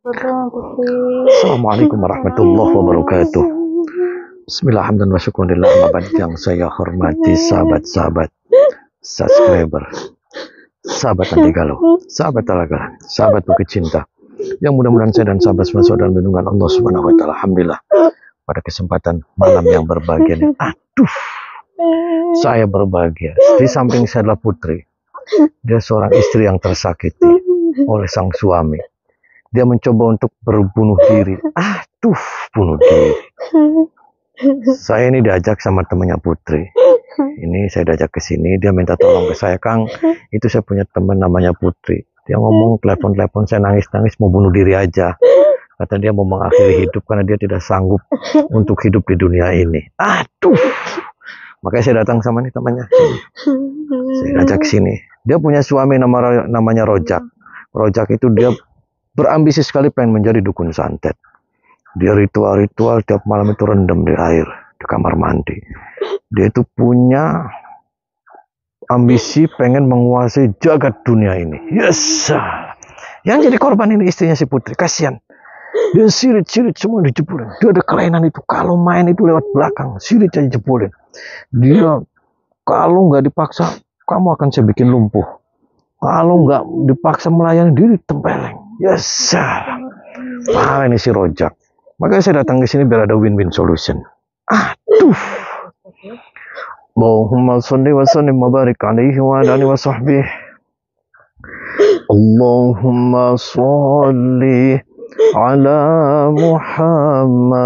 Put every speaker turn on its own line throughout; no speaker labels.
Assalamualaikum warahmatullahi wabarakatuh. Bismillahirrahmanirrahim. yang saya hormati sahabat-sahabat subscriber, sahabat anti galau, sahabat talaga, sahabat bukit cinta. Yang mudah-mudahan saya dan sahabat semua saudara lindungan Allah Subhanahu wa taala. Alhamdulillah. Pada kesempatan malam yang berbahagia ini. Aduh. Saya berbahagia. Di samping saya adalah putri. Dia seorang istri yang tersakiti oleh sang suami. Dia mencoba untuk berbunuh diri. Aduh, bunuh diri. Saya ini diajak sama temannya Putri. Ini saya diajak ke sini, dia minta tolong ke saya, Kang. Itu saya punya teman namanya Putri. Dia ngomong telepon-telepon saya nangis-nangis mau bunuh diri aja. Kata dia mau mengakhiri hidup karena dia tidak sanggup untuk hidup di dunia ini. Aduh. Makanya saya datang sama nih temannya. Saya ajak ke sini. Dia punya suami nama, namanya Rojak. Rojak itu dia berambisi sekali pengen menjadi dukun santet. Dia ritual-ritual tiap malam itu rendam di air di kamar mandi. Dia itu punya ambisi pengen menguasai jagat dunia ini. Yes. Yang jadi korban ini istrinya si Putri. Kasihan. Dia sirit-sirit semua dijebulin. Dia ada kelainan itu. Kalau main itu lewat belakang, sirit aja jebulin. Dia kalau nggak dipaksa, kamu akan saya bikin lumpuh. Kalau nggak dipaksa melayani diri, tempeleng. Yes. Parah ini si Rojak. Makanya saya datang ke sini biar ada win-win solution. Aduh. Allahumma salli wa sallim wa barik alaihi wa ala wa sahbihi. Allahumma salli ala Muhammad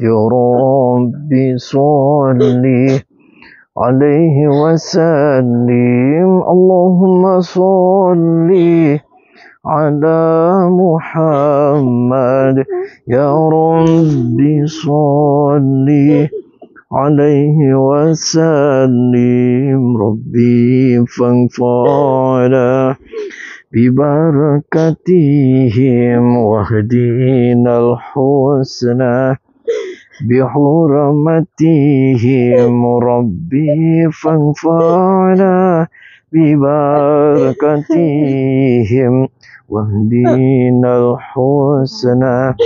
ya Rabbi salli alaihi wa sallim. على محمد. يا رب صل عليه وسلم. ربي فانفعنا ببركتهم واهدنا الحسنى. بحرمتهم ربي فانفعنا ببركتهم. واهدنا الحسنى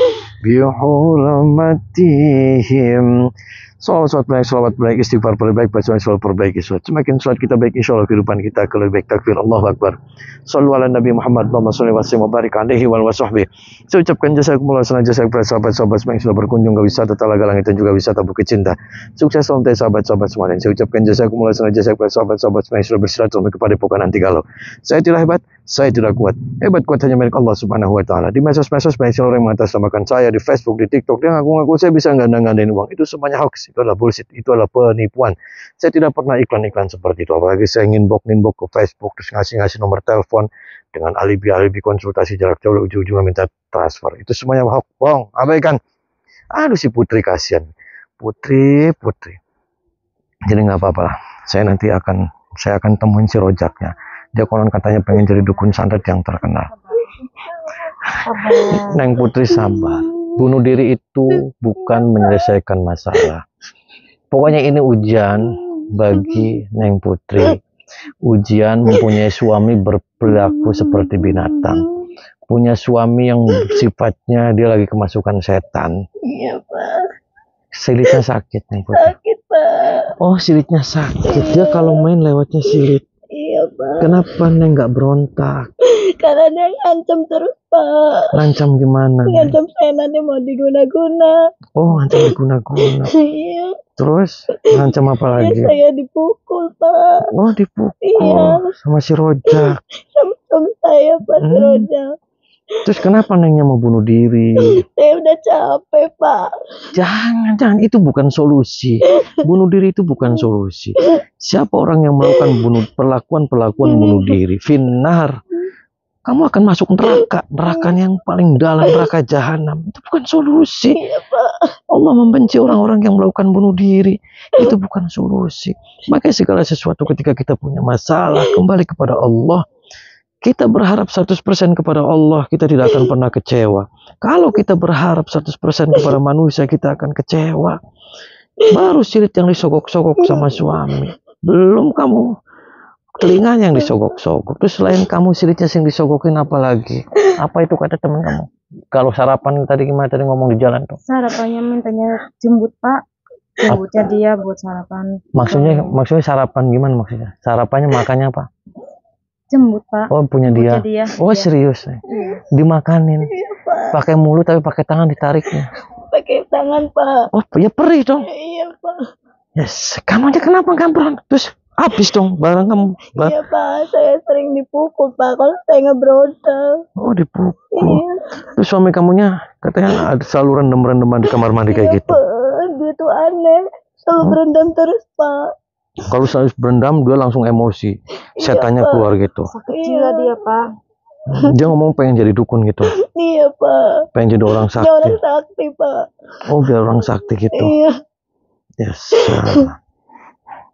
bihurmatihim Salawat, salawat baik, salawat baik, istighfar perbaik, bacaan salawat perbaik, istighfar. Semakin salat kita baik, insya Allah kehidupan kita kalau baik. Takbir, Allah Akbar. Salawat ala Nabi Muhammad, Allahumma salli Wasim, wa barik alaihi wa. Saya ucapkan jasa kumula sana jasa kepada sahabat-sahabat semua yang sudah berkunjung ke wisata Talaga Langit dan juga wisata Bukit Cinta. Sukses untuk sahabat-sahabat semua. Dan saya ucapkan jasa kumula sana jasa kepada sahabat-sahabat semua yang sudah bersilaturahmi kepada Pokan Antigalo. Saya tidak hebat, saya tidak kuat. Hebat kuat hanya milik Allah Subhanahu wa taala. Di medsos-medsos banyak orang yang mengatasnamakan saya di Facebook, di TikTok, dia ngaku-ngaku saya bisa ganda-gandain uang. Itu semuanya hoax itu adalah bullshit, itu adalah penipuan. Saya tidak pernah iklan-iklan seperti itu. Apalagi saya ingin bok-bok ke Facebook, terus ngasih-ngasih nomor telepon dengan alibi-alibi konsultasi jarak jauh, ujung-ujungnya minta transfer. Itu semuanya hoax, bohong, abaikan. Aduh si Putri kasihan. Putri, Putri. Jadi nggak apa-apa lah. Saya nanti akan saya akan temuin si rojaknya. Dia konon katanya pengen jadi dukun santet yang terkenal. Neng Putri sabar bunuh diri itu bukan menyelesaikan masalah. Pokoknya ini ujian bagi Neng Putri. Ujian mempunyai suami berperilaku seperti binatang. Punya suami yang sifatnya dia lagi kemasukan setan.
Iya, Pak.
Silitnya sakit Neng Putri.
Sakit, Pak.
Oh, silitnya sakit. Dia kalau main lewatnya silit.
Pak.
Kenapa Neng nggak berontak?
Karena dia ngancam terus, Pak.
Ngancam gimana? Neng?
Ngancam saya nanti mau diguna-guna.
Oh, ngancam diguna-guna.
Iya.
Terus ngancam apa
Ya,
lagi?
saya dipukul, Pak.
Oh, dipukul
Iya.
sama si Rojak.
Sama suami saya, Pak
Hmm. Terus kenapa Nengnya mau bunuh diri?
Saya udah capek, Pak.
Jangan, jangan. Itu bukan solusi. Bunuh diri itu bukan solusi. Siapa orang yang melakukan bunuh perlakuan-perlakuan bunuh diri? Finnar. Kamu akan masuk neraka. Neraka yang paling dalam, neraka jahanam. Itu bukan solusi.
Iya.
Allah membenci orang-orang yang melakukan bunuh diri. Itu bukan solusi. Makanya segala sesuatu ketika kita punya masalah, kembali kepada Allah. Kita berharap 100% kepada Allah, kita tidak akan pernah kecewa. Kalau kita berharap 100% kepada manusia, kita akan kecewa. Baru sirit yang disogok-sogok sama suami. Belum kamu telinganya yang disogok-sogok. Terus selain kamu siritnya yang disogokin apa lagi? Apa itu kata teman kamu? Kalau sarapan tadi gimana tadi ngomong di jalan tuh?
Sarapannya mintanya jemput Pak. Jemputnya dia buat sarapan.
Maksudnya maksudnya sarapan gimana maksudnya? Sarapannya makannya apa?
Jemput Pak.
Oh punya dia.
Jemputnya dia.
Oh
Iya.
serius? eh? Dimakanin.
Iya Pak.
Pakai mulut tapi pakai tangan ditariknya.
Pakai tangan Pak.
Oh ya perih dong.
Iya Pak.
Yes, kamu aja kenapa gambaran? Terus habis dong barang kamu. Ba-
Iya Pak. Saya sering dipukul Pak. Kalau saya ngeberontak.
Oh dipukul.
Iya.
Terus suami kamunya katanya ada selalu rendam-rendaman di kamar mandi kayak
Iya,
gitu.
Pak. Dia tuh aneh. Selalu berendam terus Pak.
Kalau selalu berendam dia langsung emosi. Setannya
Pak.
keluar gitu.
Sakit jiwa dia Pak.
Dia ngomong pengen jadi dukun gitu.
Iya Pak.
Pengen jadi orang
Dia orang
sakti.
sakti Pak.
Oh biar orang sakti gitu.
Iya.
Yes. ya.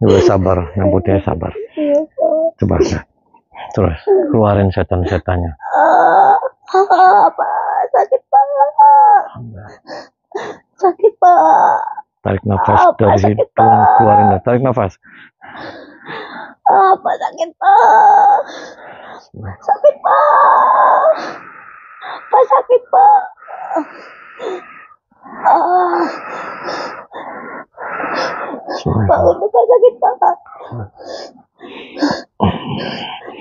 Udah sabar, yang putihnya sabar.
Iya Pak.
Coba. Terus keluarin setan-setannya.
Ah, ah, Pak. Sakit Pak. Sakit Pak.
Tarik nafas
Apa
dari hidung,
Pak?
keluarin. Tarik nafas.
Ah, Pak sakit Pak. Sakit Pak. Pak sakit Pak. Ah, Pak udah Pak sakit Pak.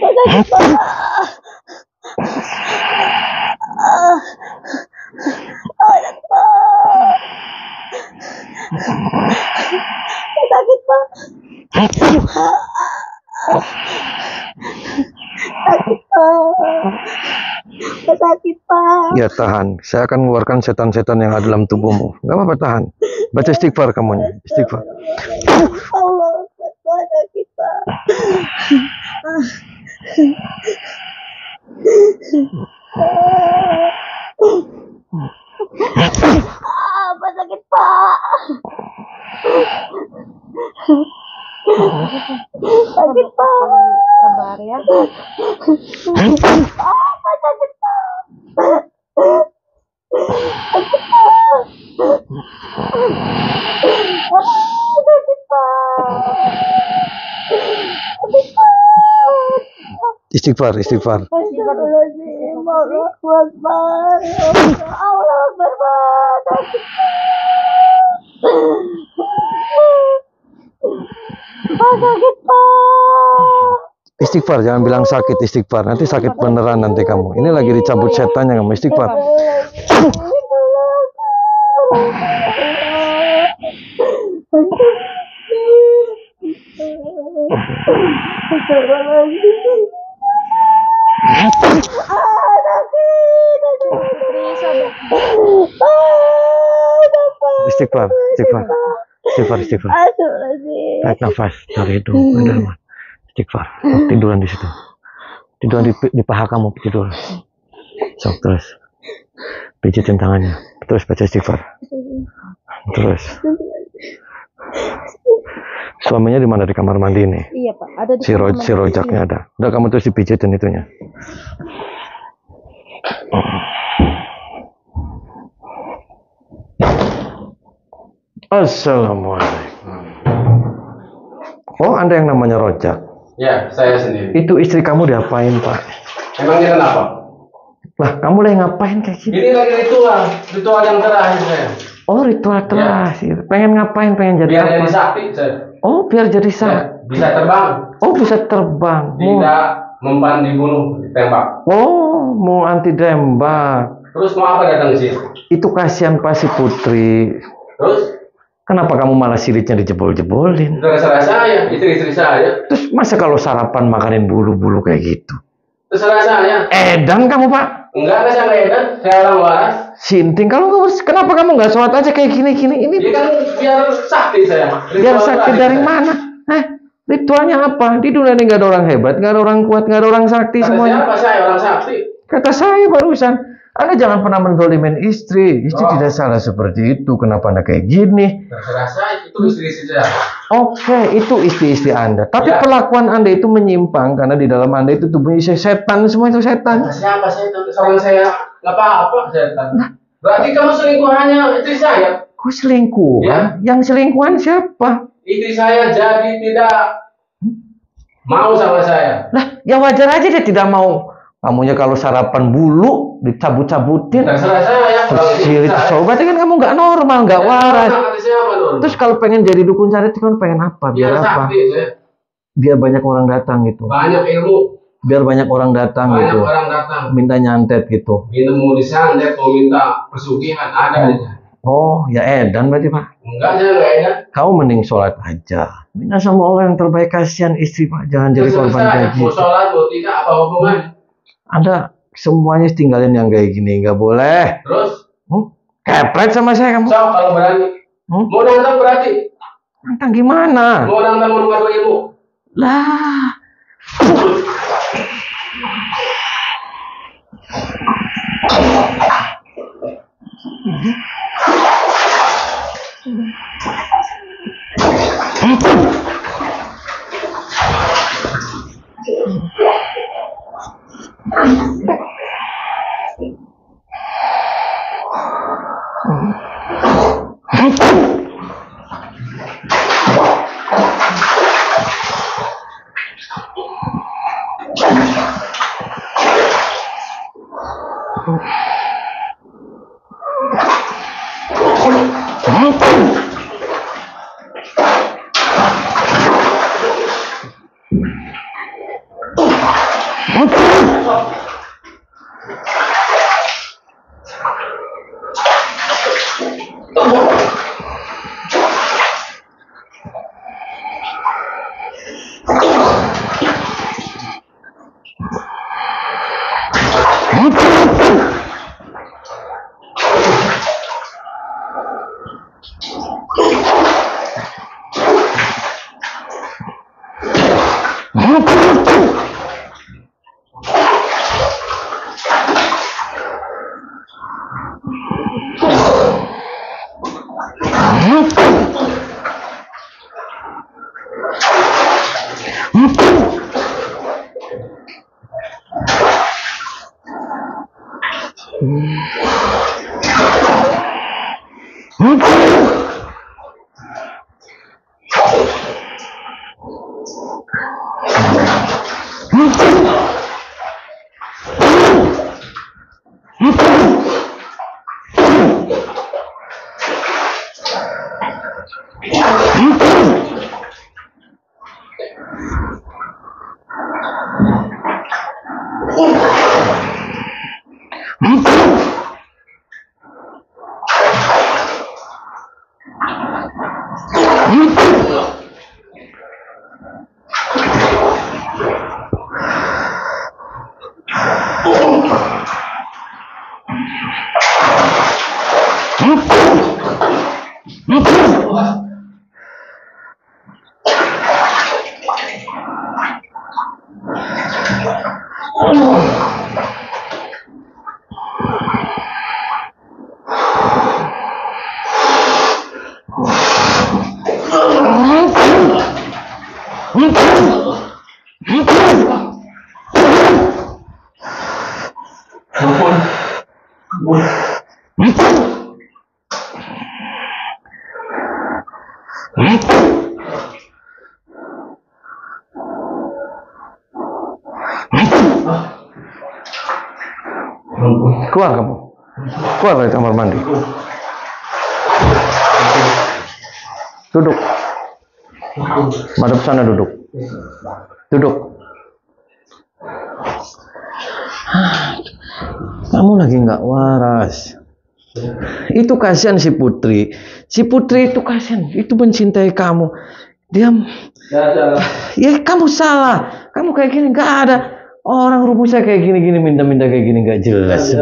Pak sakit Pak. Ah, Pak sakit Pak. Pak sakit Pak. Sakit Pak. Pak sakit Pak.
Ya tahan. Saya akan mengeluarkan setan-setan yang ada dalam tubuhmu. Gak apa-apa tahan. Baca istighfar kamunya. Istighfar.
Allah, Pak. Ah, Pak sakit Pak. Sakit Pak.
Sabar ya.
Ah, Pak sakit Pak. Sakit Pak. Ah, sakit Pak. Sakit Pak.
Istighfar, istighfar. Istighfar, jangan bilang sakit istighfar. Nanti sakit beneran nanti kamu. Ini lagi dicabut setannya kamu istighfar. Istighfar, istighfar. Istighfar, istighfar. Tarik nafas dari hidung ke dalam. Istighfar. Tiduran di situ. Tiduran di, di paha kamu tidur. Sok terus. Pijitin tangannya. Terus baca istighfar. Terus. Suaminya di mana di kamar mandi ini?
Iya Pak. Ada di
Si, ro, si rojaknya ada. Udah kamu terus dipijitin itunya. Assalamualaikum. Oh, ada yang namanya rojak.
Ya, saya sendiri.
Itu istri kamu diapain, Pak?
Emangnya kenapa?
Lah, kamu lagi ngapain kayak gini?
Ini lagi ritual, ritual yang terakhir saya.
Oh, ritual terakhir. Pengen ngapain? Pengen jadi
Biar
apa?
jadi sakti, saya.
Oh, biar jadi
Ya,
sah.
bisa terbang,
Oh, bisa terbang.
Tidak mempan dibunuh, ditembak.
oh, mau anti dembak.
Terus mau apa datang sini?
Itu kasihan Pak si Putri.
Terus
Kenapa kamu malah silitnya dijebol-jebolin?
itu terserah saya, istri-istri saya.
Terus masa kalau sarapan makanin bulu-bulu kayak gitu?
Terserah saya.
Edan kamu Pak.
Enggak saya nggak edan, saya orang waras.
Sinting kalau kamu kenapa kamu nggak sholat aja kayak gini-gini? Ini
Ini kan biar sakti saya.
biar
Ritual
sakti dari
saya.
mana? Hah? Ritualnya apa? Di dunia ini nggak ada orang hebat, nggak ada orang kuat, nggak ada orang sakti
Kata
semuanya.
siapa saya orang sakti?
Kata saya barusan, Anda jangan pernah mendolimin istri. Istri
Oh.
tidak salah seperti itu. Kenapa Anda kayak gini?
Terserah saya, itu istri-istri.
Oke, itu istri-istri Anda. Tapi
Ya.
perlakuan Anda itu menyimpang karena di dalam Anda itu tubuhnya setan, semua itu setan.
Kata siapa saya itu? Seorang saya nggak apa-apa saya. Berarti kamu selingkuhannya istri saya.
Kok selingkuhan? Yang selingkuhan siapa?
Istri saya jadi tidak mau sama saya.
Lah, ya wajar aja dia tidak mau Kamunya kalau sarapan bulu dicabut-cabutin.
Saya.
coba berarti kan kamu nggak normal, nggak
Ya,
waras. Terus kalau pengen jadi dukun cari itu kan pengen apa? Biar
Biar
apa?
saya.
Biar banyak orang datang gitu.
Banyak ilmu,
Biar banyak orang datang
banyak
gitu.
orang datang.
Minta nyantet gitu.
Minum mau disantet, mau minta pesugihan, ada aja.
Oh, ya edan berarti Pak.
Enggak, saya enggak enak.
Kamu mending sholat aja. Minta sama Allah yang terbaik kasihan istri Pak. Jangan jadi korban kayak
Mau sholat, mau tidak, apa hubungan?
Anda semuanya tinggalin yang kayak gini. Nggak boleh.
Terus,
Hmm? Kepret sama saya kamu.
so, kalau berani.
Hmm?
Mau nantang berarti.
Nantang gimana?
Mau nantang mau ngadu ilmu.
Lah.
Oh. Ну,
Keluar kamu. Keluar dari kamar mandi. Duduk. Madep sana duduk. Duduk. Kamu lagi nggak waras. Itu kasihan si Putri. Si Putri itu kasihan. Itu mencintai kamu. Dia,
Ya,
ya kamu salah. Kamu kayak gini nggak ada orang rumusnya kayak gini-gini minta-minta kayak gini nggak jelas.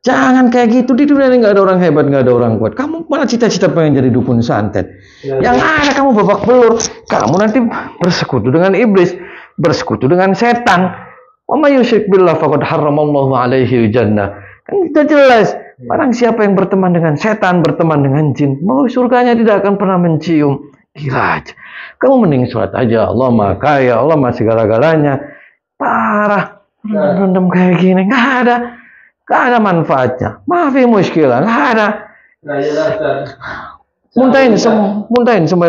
Jangan kayak gitu di dunia ini nggak ada orang hebat, nggak ada orang kuat. Kamu malah cita-cita pengen jadi dukun santet. Yang ada kamu babak belur. Kamu nanti bersekutu dengan iblis, bersekutu dengan setan. Wa may yusyrik billah faqad harramallahu alaihi jannah. Kan kita jelas. Barang siapa yang berteman dengan setan, berteman dengan jin, mau surganya tidak akan pernah mencium. Gila aja. Kamu mending sholat aja. Allah maha kaya, Allah maha segala-galanya. Parah. Rendam kayak gini. Nggak ada. Nggak ada manfaatnya. Maafi muskilah. Nggak ada.
Nah, ya, dasar.
Muntahin semua. Muntahin semua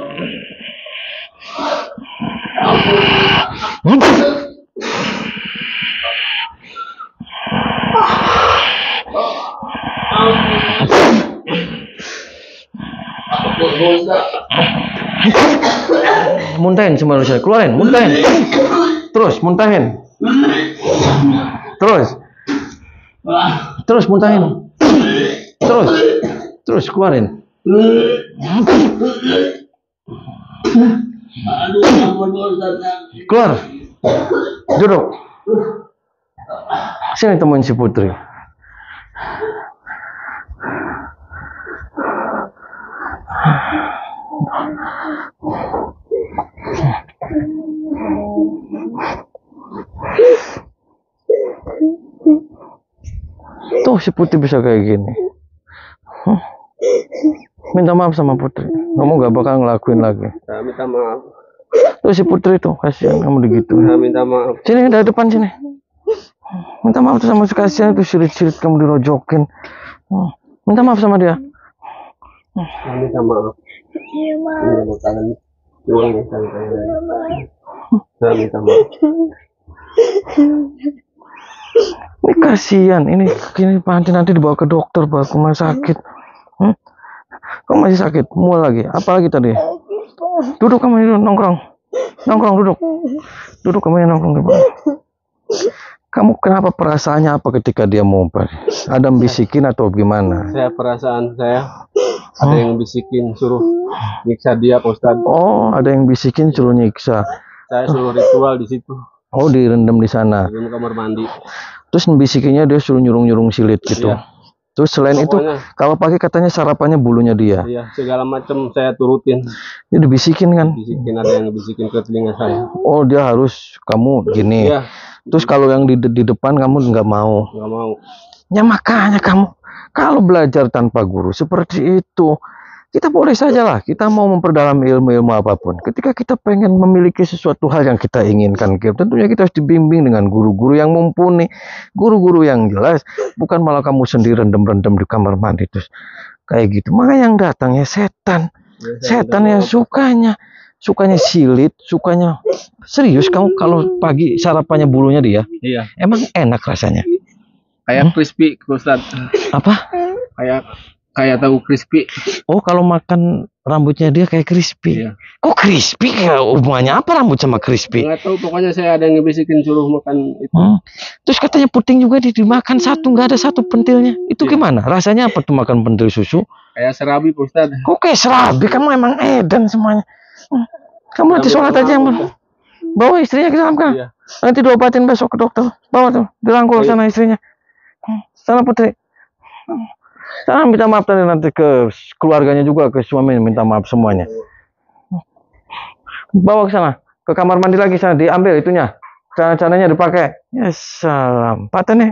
Muntahin semua manusia, keluarin, muntahin. Terus muntahin. Terus. Terus muntahin. Terus. Terus keluarin. Keluar. Duduk. Sini temuin si Putri. Tuh si Putri bisa kayak gini. Huh. Minta maaf sama Putri. Kamu gak bakal ngelakuin lagi.
Saya minta maaf.
Tuh si Putri tuh kasihan kamu begitu.
Saya minta maaf.
Sini dari depan sini. Minta maaf tuh sama si kasihan itu sirit-sirit kamu dirojokin. Minta maaf sama dia.
Saya minta maaf.
Iya, Ma.
Ini mau tangan. Uang yang saya Saya minta maaf.
Ini kasihan. Ini ini nanti nanti dibawa ke dokter, bawa ke rumah sakit. Hmm? Kamu masih sakit? Mual lagi? Apa lagi tadi? Duduk kamu ini nongkrong. Nongkrong duduk. Duduk kamu nongkrong di bawah. Kamu kenapa perasaannya apa ketika dia mau Ada yang bisikin atau gimana?
Saya perasaan saya ada yang bisikin suruh nyiksa dia Pak Ustadz.
Oh, ada yang bisikin suruh nyiksa.
Saya suruh ritual di situ.
Oh, direndam di sana.
Di kamar mandi.
Terus bisikinnya dia suruh nyurung-nyurung silit gitu.
Iya.
Terus selain itu,
Pokoknya,
kalau pagi katanya sarapannya bulunya dia.
iya, segala macam saya turutin.
Dia dibisikin kan?
Bisikin ada yang bisikin ke telinga saya.
Oh, dia harus kamu gini.
Iya,
Terus kalau yang di, di depan kamu nggak mau.
nggak mau.
Ya makanya kamu kalau belajar tanpa guru seperti itu, kita boleh saja lah. Kita mau memperdalam ilmu-ilmu apa pun. Ketika kita pengen memiliki sesuatu hal yang kita inginkan, tentunya kita harus dibimbing dengan guru-guru yang mumpuni, guru-guru yang jelas. Bukan malah kamu sendiri rendem-rendem di kamar mandi terus kayak gitu. Maka yang datang ya setan,
Ya,
setan yang sukanya sukanya silit, sukanya serius kamu kalau pagi sarapannya bulunya dia,
Iya,
emang enak rasanya.
kayak crispy Ustaz.
Apa?
Kayak kayak tahu crispy.
Oh, kalau makan rambutnya dia kayak crispy.
Iya.
Kok crispy? Kayak hubungannya apa rambut sama crispy?
Nggak tahu pokoknya saya ada yang bisikin suruh makan itu.
Hmm. Terus katanya puting juga di- dimakan satu, nggak ada satu pentilnya. Itu
Iya.
gimana? Rasanya apa tuh makan pentil susu?
Kayak serabi Pak Ustaz.
Kok kayak serabi? Kamu emang edan semuanya. Hmm. Kamu nanti sholat aja yang. Bawa istrinya ke dalam kan?
Iya.
Nanti diobatin besok ke dokter. Bawa tuh, dirangkul
Iya.
sana istrinya. Hmm. Sana putri. Sana minta maaf tadi nanti ke keluarganya juga, ke suami minta maaf semuanya. Bawa ke sana, ke kamar mandi lagi sana, diambil itunya. Cara-caranya dipakai. Ya salam. Patah nih.